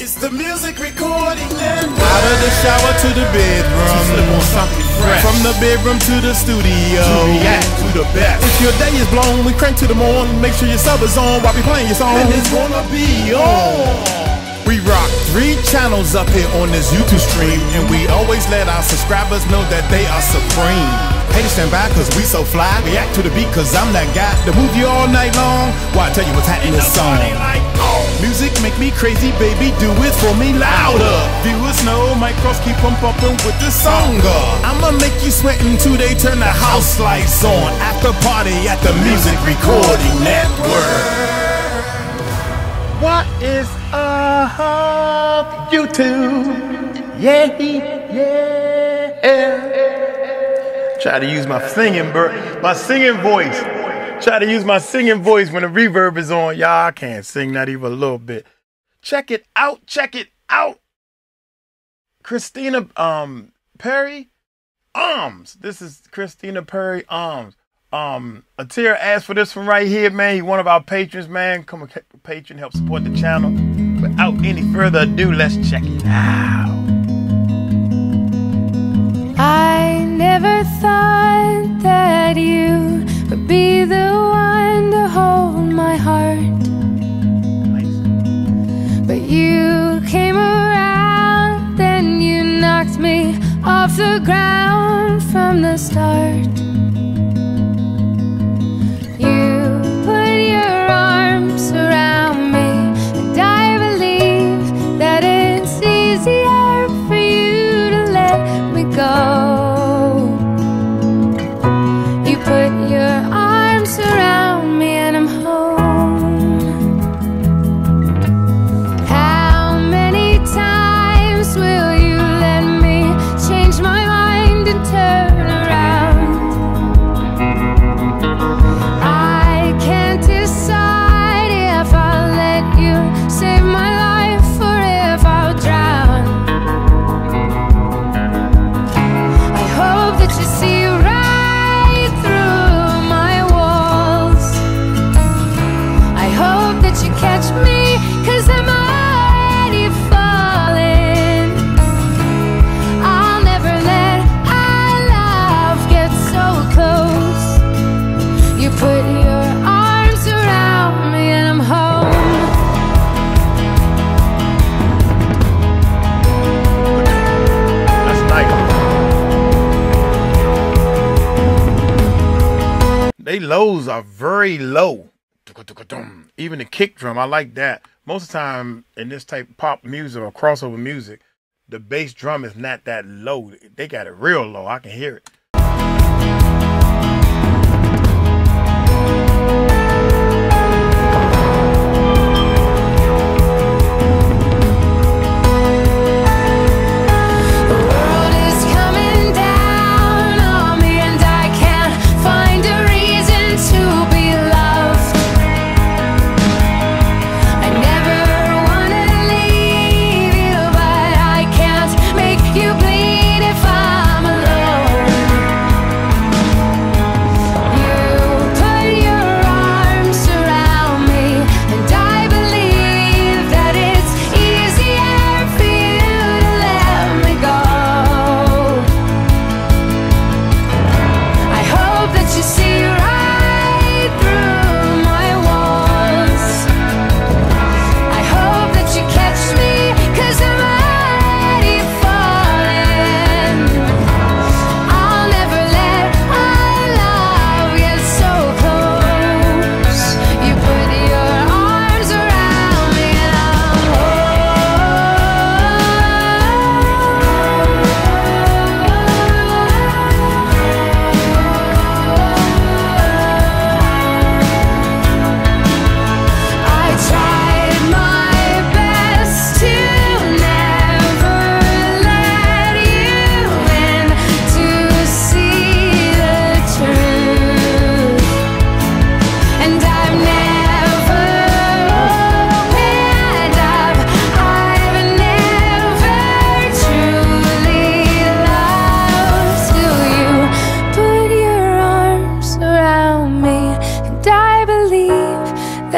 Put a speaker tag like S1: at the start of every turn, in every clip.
S1: It's the music recording network.
S2: Out of the shower to the bedroom.
S1: Slip on something fresh.
S2: From the bedroom to the studio.
S1: to react to the best.
S2: If your day is blown, we crank to the morn. Make sure your sub is on while we playing your song.
S1: And it's gonna be on.
S2: We rock three channels up here on this YouTube stream, and we always let our subscribers know that they are supreme. Haters stand by cause we so fly. React to the beat cause I'm that guy to move you all night long. Why I tell you what's happening in the song.
S1: Nobody like.
S2: Music make me crazy, baby, do it for me louder. Viewers know Mike Cross keep on bumping with the song. I'ma make you sweat until they turn the house lights on. After party at the Music Recording Network.
S3: What is up, YouTube? Yeah, yeah. Try to use my singing, bur- my singing voice. Try to use my singing voice when the reverb is on. Y'all, I can't sing not even a little bit. Check it out. Check it out. Christina um Perri Arms. This is Christina Perri Arms. Um, Atira asked for this one right here, man. He one of our patrons, man. Come a patron, help support the channel. Without any further ado, let's check it out.
S4: I never thought that you would be the the ground from the start.
S3: They lows are very low. Even the kick drum, I like that. Most of the time in this type of pop music or crossover music, the bass drum is not that low. They got it real low. I can hear it.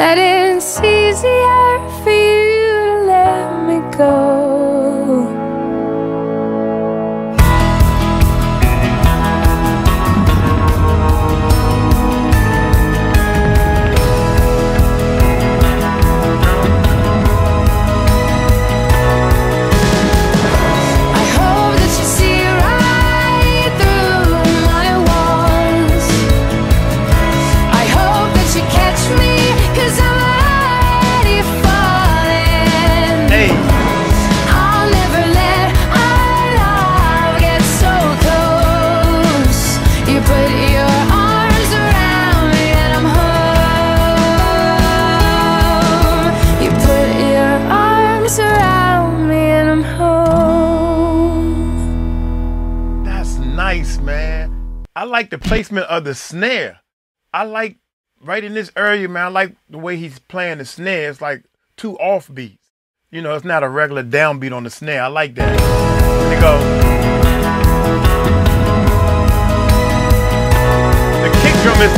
S4: that it's easier for you to let me
S3: go. Like the placement of the snare. I like right in this area, man. I like the way he's playing the snare. It's like two off beats. You know, it's not a regular downbeat on the snare. I like that. Here you go. The kick drum is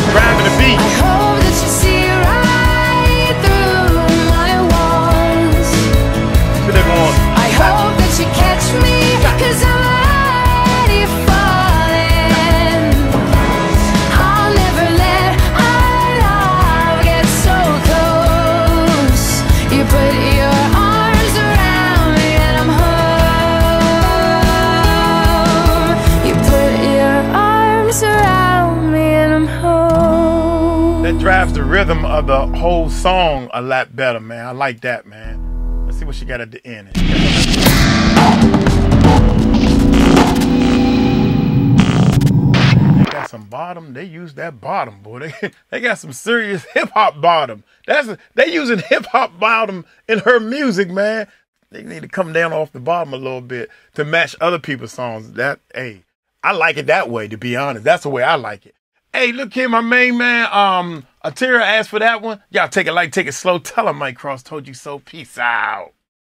S3: drives the rhythm of the whole song a lot better, man. I like that, man. Let's see what she got at the end. They got some bottom. They use that bottom, boy. They, they got some serious hip hop bottom. That's they using hip hop bottom in her music, man. They need to come down off the bottom a little bit to match other people's songs. That hey, I like it that way. To be honest, that's the way I like it. Hey, look here, my main man. Um, Atira asked for that one. Y'all take it light, take it slow. Tell him Mike Cross told you so. Peace out.